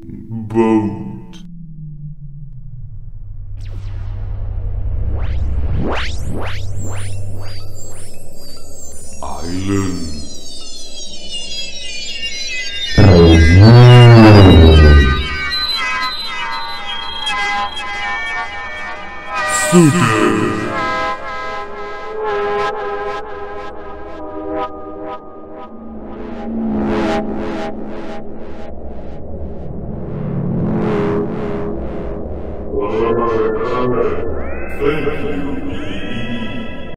Boat. Island. Whatever occurs, thank you, Jesus.